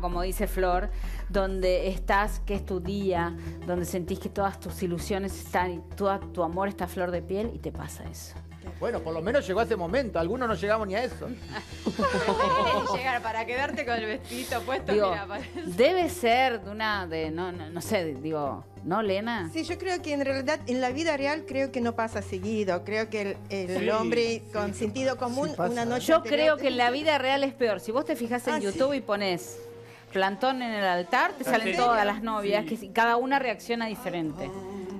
como dice Flor, donde estás, que es tu día, donde sentís que todas tus ilusiones están y todo tu amor está a flor de piel y te pasa eso. Bueno, por lo menos llegó a ese momento. Algunos no llegamos ni a eso. llegar para quedarte con el vestidito puesto. Digo, mira, parece- debe ser de una, de, no, no, no sé, digo, ¿no, Lena? Sí, yo creo que en realidad en la vida real creo que no pasa seguido. Creo que el, el Sí, hombre con sentido común Sí una noche Yo anterior- creo que en la vida real es peor. Si vos te fijas en Ah, sí. YouTube y pones plantón en el altar, te ¿En salen todas las novias, que cada una reacciona diferente.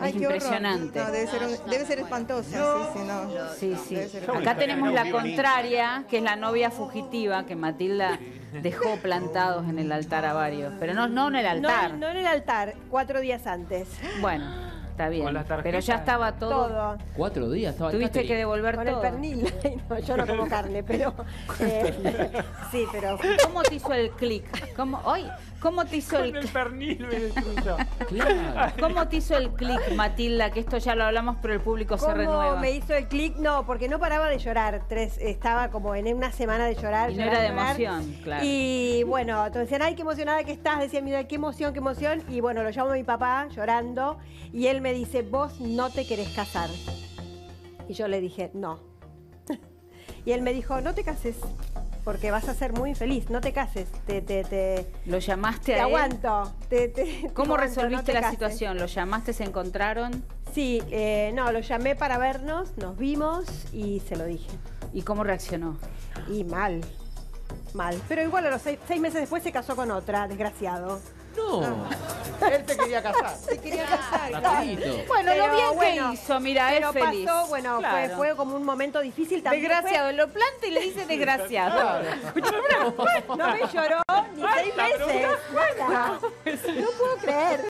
Ay, es impresionante. No, debe ser, un- debe ser espantoso. Sí, sí, no. Sí, sí. Acá tenemos la contraria, que es la novia fugitiva, que Matilda dejó plantados en el altar a varios. Pero no, no en el altar. No, no en el altar, cuatro días antes. Bueno, está bien. Con. Pero ya estaba todo. Todo. Cuatro días estaba Tuviste que devolver Con todo. el pernil. No, yo no como carne, pero. eh, sí, pero. ¿Cómo te hizo el clic? ¿Cómo, hoy, ¿Cómo te hizo Con el el pernil me destruyó. Claro. ¿Cómo te hizo el clic, Matilda? Que esto ya lo hablamos, pero el público se ¿Cómo renueva. me hizo el clic? No, porque no paraba de llorar. Tres, estaba como en una semana de llorar. Y no llorar, era de llorar. emoción, claro. Y bueno, entonces decían, ay, qué emocionada que estás. Decían, mira, qué emoción, qué emoción. Y bueno, lo llamo a mi papá llorando. Y él me dice, vos no te querés casar. Y yo le dije, no. y él me dijo, no te cases. Porque vas a ser muy infeliz, no te cases, te, te, te, ¿Lo llamaste te a él? aguanto. te- te- te ¿Cómo aguanto, no resolviste te la cases". situación? ¿Lo llamaste, se encontraron? Sí, eh, no, lo llamé para vernos, nos vimos y se lo dije. ¿Y cómo reaccionó? Y mal, mal. Pero igual a los seis, seis meses después se casó con otra, desgraciado. No. Él te quería casar. Se quería casar. claro. Bueno, Pero lo bien bueno, que hizo, mira, Pero es feliz. pasó, bueno, fue, Claro. fue como un momento difícil también. Desgraciado, lo planta y le dice desgraciado. no me lloró ni seis meses. Nada. No puedo creer.